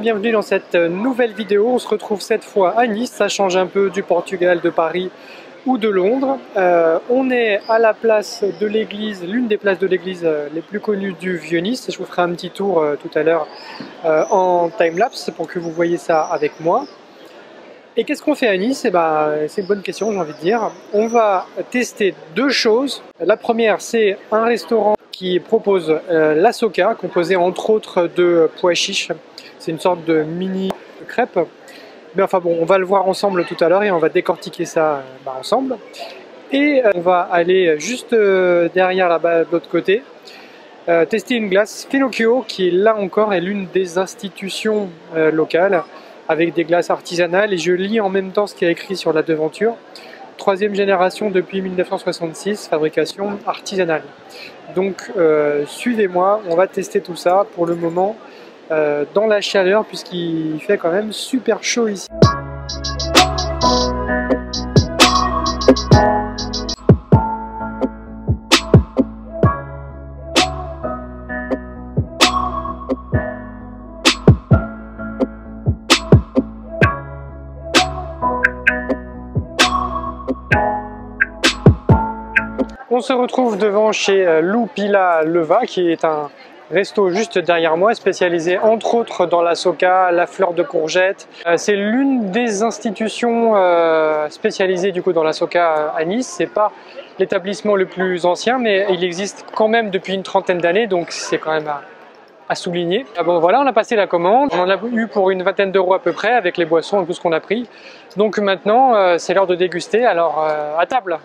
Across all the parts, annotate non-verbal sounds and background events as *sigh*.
Bienvenue dans cette nouvelle vidéo. On se retrouve cette fois à Nice, ça change un peu du Portugal, de Paris ou de Londres. Euh, on est à la place de l'église, l'une des places de l'église euh, les plus connues du Vieux-Nice. Je vous ferai un petit tour euh, tout à l'heure en time-lapse pour que vous voyez ça avec moi. Et qu'est-ce qu'on fait à Nice? Eh ben, C'est une bonne question, j'ai envie de dire. On va tester deux choses. La première, c'est un restaurant qui propose la soca, composée entre autres de pois chiches. C'est une sorte de mini crêpe. Mais enfin bon, on va le voir ensemble tout à l'heure et on va décortiquer ça euh, bah, ensemble. Et euh, on va aller juste euh, derrière là-bas de l'autre côté, tester une glace Finocchio qui là encore est l'une des institutions locales avec des glaces artisanales et je lis en même temps ce qui est écrit sur la devanture. Troisième génération depuis 1966, fabrication artisanale. Donc suivez-moi, on va tester tout ça. Pour le moment, euh, dans la chaleur puisqu'il fait quand même super chaud ici. On se retrouve devant chez euh, Lupila Leva qui est un resto juste derrière moi, spécialisé entre autres dans la soca, la fleur de courgette. Euh, c'est l'une des institutions euh, spécialisées du coup dans la soca à Nice. C'est pas l'établissement le plus ancien, mais il existe quand même depuis une trentaine d'années, donc c'est quand même à, souligner. Ah bon voilà, on a passé la commande, on en a eu pour une vingtaine d'euros à peu près avec les boissons et tout ce qu'on a pris. Donc maintenant, c'est l'heure de déguster, alors à table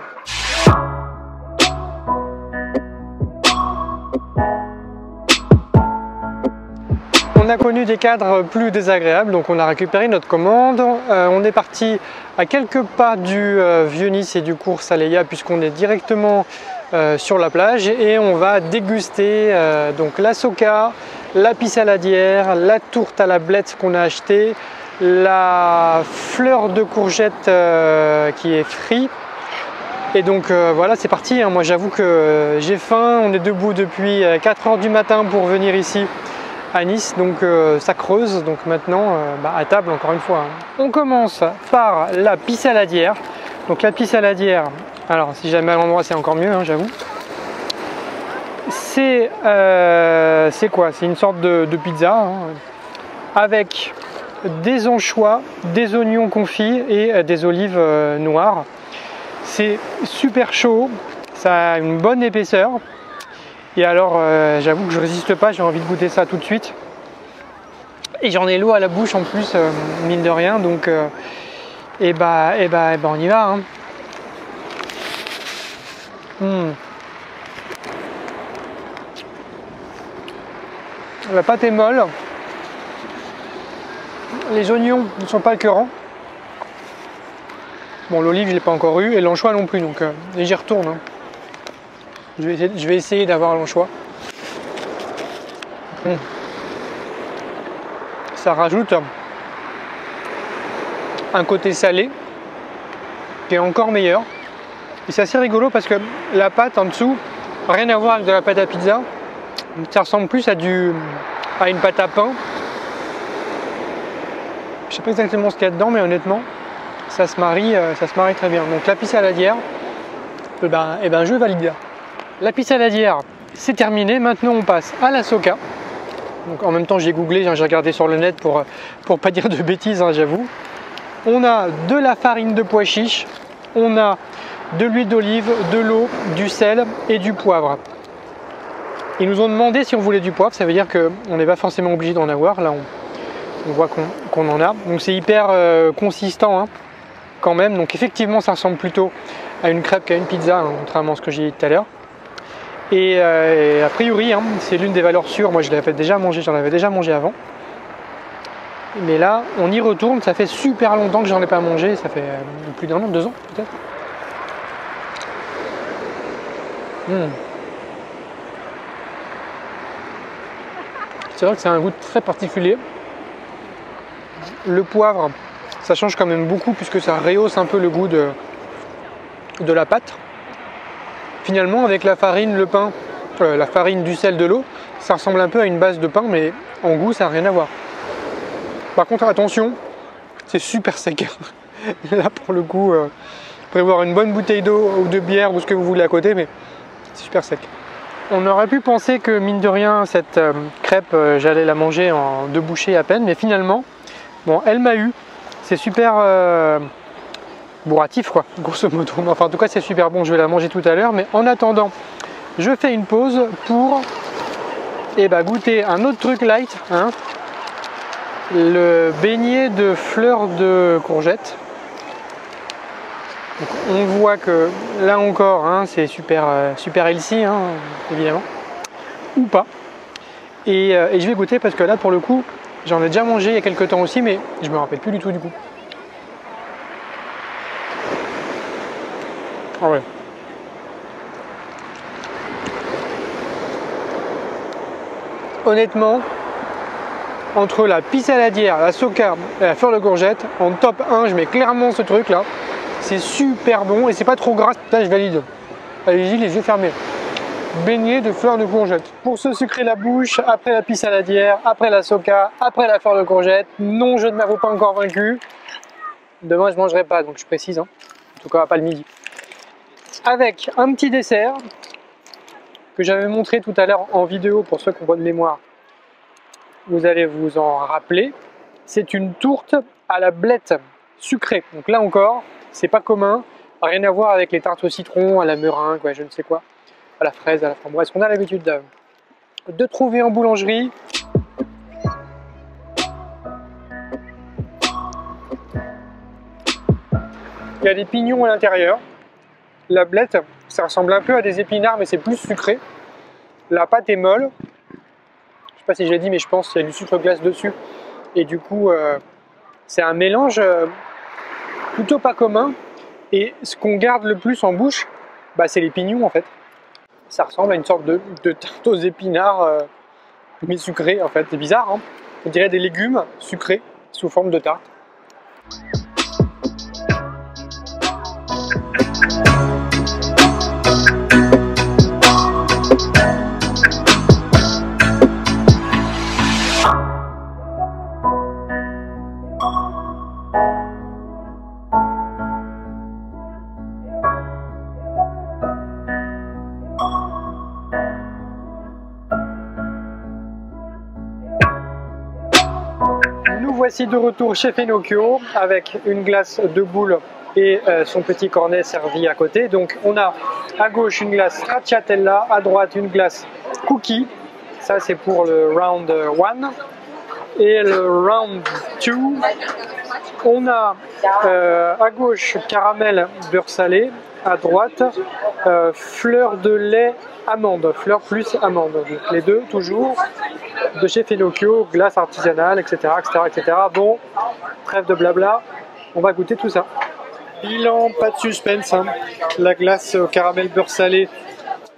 On a connu des cadres plus désagréables, donc on a récupéré notre commande. Euh, on est parti à quelques pas du euh, Vieux-Nice et du cours Saléa puisqu'on est directement euh, sur la plage et on va déguster donc la soca, la pissaladière, la tourte à la blette qu'on a acheté, la fleur de courgette qui est frite. Et donc voilà, c'est parti. Hein. Moi j'avoue que j'ai faim. On est debout depuis 4 heures du matin pour venir ici à Nice, donc euh, ça creuse. Donc maintenant, euh, bah, à table encore une fois. Hein. On commence par la pissaladière. Donc la pissaladière, alors si jamais à l'endroit c'est encore mieux, hein, j'avoue. Euh, c'est quoi? C'est une sorte de, pizza hein, avec des anchois, des oignons confits et des olives noires. C'est super chaud, ça a une bonne épaisseur. Et alors, euh, j'avoue que je résiste pas, j'ai envie de goûter ça tout de suite. Et j'en ai l'eau à la bouche en plus, euh, mine de rien, donc et euh, eh bah, et eh bah, et eh bah, on y va. Hein. Hmm. La pâte est molle. Les oignons ne sont pas écœurants. Bon, l'olive, je l'ai pas encore eu, et l'anchois non plus, donc et j'y retourne. Hein. Je vais essayer, d'avoir l'anchois. Hmm. Ça rajoute un côté salé qui est encore meilleur. Et c'est assez rigolo parce que la pâte en dessous, rien à voir avec de la pâte à pizza. Ça ressemble plus à, à une pâte à pain. Je sais pas exactement ce qu'il y a dedans, mais honnêtement, ça se marie, euh, très bien. Donc la pizza saladière, eh ben, eh ben je valide. La pissaladière, c'est terminé. Maintenant, on passe à la soca. En même temps, j'ai googlé, j'ai regardé sur le net pour pour pas dire de bêtises, hein, j'avoue. On a de la farine de pois chiche, on a de l'huile d'olive, de l'eau, du sel et du poivre. Ils nous ont demandé si on voulait du poivre, ça veut dire qu'on n'est pas forcément obligé d'en avoir. Là, on, voit qu'on en a. Donc c'est hyper euh, consistant hein, quand même. Donc effectivement, ça ressemble plutôt à une crêpe qu'à une pizza, hein, contrairement à ce que j'ai dit tout à l'heure. Euh, et, a priori, hein, c'est l'une des valeurs sûres. Moi, je l'avais déjà mangé, j'en avais déjà mangé avant. Mais là, on y retourne. Ça fait super longtemps que j'en ai pas mangé. Ça fait euh, plus d'un an, deux ans peut-être. Hmm. C'est vrai que c'est un goût très particulier. Le poivre, ça change quand même beaucoup puisque ça rehausse un peu le goût de, de la pâte. Finalement, avec la farine, le pain, euh, la farine, du sel, de l'eau, ça ressemble un peu à une base de pain, mais en goût, ça n'a rien à voir. Par contre, attention, c'est super sec. *laughs* Là, pour le coup, euh, prévoir une bonne bouteille d'eau ou de bière ou ce que vous voulez à côté, mais c'est super sec. On aurait pu penser que, mine de rien, cette euh, crêpe, euh, j'allais la manger en deux bouchées à peine, mais finalement, bon, elle m'a eu. C'est super bourratif, quoi, grosso modo. Enfin, en tout cas, c'est super bon. Je vais la manger tout à l'heure, mais en attendant, je fais une pause pour et bah, goûter un autre truc light, hein, le beignet de fleurs de courgettes. on voit que là encore, hein, c'est super, euh, super healthy, hein, évidemment, ou pas. Euh, et, je vais goûter parce que là, pour le coup, j'en ai déjà mangé il y a quelques temps aussi, mais je me rappelle plus du tout du coup. Honnêtement, entre la pisse saladière, la soca et la fleur de courgette, en top 1, je mets clairement ce truc là. C'est super bon et c'est pas trop gras. Là, je valide. Allez-y, les yeux fermés. Beignet de fleurs de courgette. Pour se sucrer la bouche, après la pisse saladière, après la soca, après la fleur de courgette, non, je ne m'avoue pas encore vaincu. Demain, je mangerai pas, donc je précise. Hein. En tout cas, pas le midi. Avec un petit dessert, que j'avais montré tout à l'heure en vidéo pour ceux qui ont bonne mémoire. Vous allez vous en rappeler. C'est une tourte à la blette sucrée. Donc là encore, c'est pas commun. Rien à voir avec les tartes au citron, à la meringue, je ne sais quoi, à la fraise, à la framboise, qu'on a l'habitude de, de trouver en boulangerie. Il y a des pignons à l'intérieur. La blette, ça ressemble un peu à des épinards, mais c'est plus sucré. La pâte est molle. Je sais pas si j'ai dit, mais je pense qu'il y a du sucre glace dessus. Et du coup, euh, c'est un mélange euh, plutôt pas commun. Et ce qu'on garde le plus en bouche, bah, c'est les pignons en fait. Ça ressemble à une sorte de, tarte aux épinards, euh, mais sucré en fait. C'est bizarre, hein On dirait des légumes sucrés sous forme de tarte. Voici de retour chez Fenocchio avec une glace de boule et euh, son petit cornet servi à côté. Donc on a à gauche une glace stracciatella, à droite une glace cookie. Ça c'est pour le round 1. Et le round 2, on a euh, à gauche caramel beurre salé, à droite euh, fleur de lait amande, fleur plus amande. Donc les deux toujours de chez Finocchio, glace artisanale, etc., etc., etc. Bon, trêve de blabla, on va goûter tout ça. Bilan, pas de suspense. Hein. La glace au caramel beurre salé,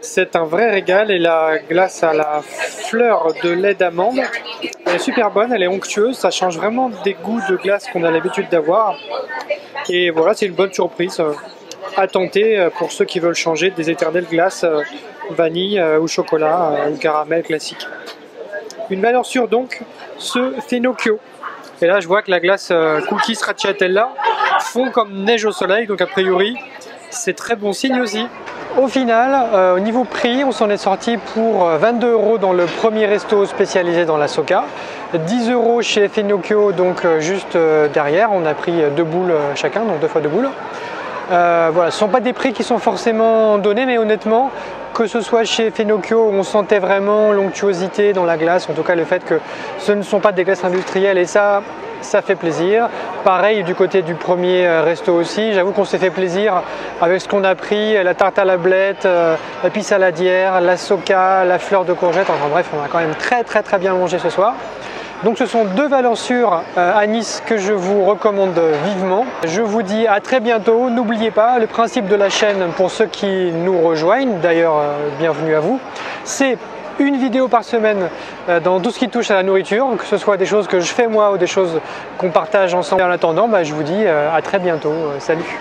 c'est un vrai régal. Et la glace à la fleur de lait d'amande, elle est super bonne, elle est onctueuse. Ça change vraiment des goûts de glace qu'on a l'habitude d'avoir. Et voilà, c'est une bonne surprise euh, à tenter euh, pour ceux qui veulent changer des éternelles glaces euh, vanille ou chocolat ou caramel classique. Une valeur sûre donc, ce Finocchio. Et là, je vois que la glace euh, cookie stracciatella fond comme neige au soleil, donc a priori, c'est très bon signe aussi. Au final, euh, au niveau prix, on s'en est sorti pour 22 euh, euros dans le premier resto spécialisé dans la soca, 10 euros chez Finocchio, donc juste derrière, on a pris deux boules chacun, donc deux fois deux boules. Voilà, ce ne sont pas des prix qui sont forcément donnés, mais honnêtement, que ce soit chez Fenocchio, on sentait vraiment l'onctuosité dans la glace, en tout cas le fait que ce ne sont pas des glaces industrielles et ça, ça fait plaisir. Pareil du côté du premier euh, resto aussi, j'avoue qu'on s'est fait plaisir avec ce qu'on a pris, la tarte à la blette, euh, la pisse saladière, la soca, la fleur de courgette, enfin bref, on a quand même très très très bien mangé ce soir. Donc ce sont deux valeurs sûres euh, à Nice que je vous recommande vivement. Je vous dis à très bientôt. N'oubliez pas, le principe de la chaîne pour ceux qui nous rejoignent, d'ailleurs euh, bienvenue à vous, c'est une vidéo par semaine euh, dans tout ce qui touche à la nourriture, que ce soit des choses que je fais moi ou des choses qu'on partage ensemble. En attendant, bah, je vous dis à très bientôt. Salut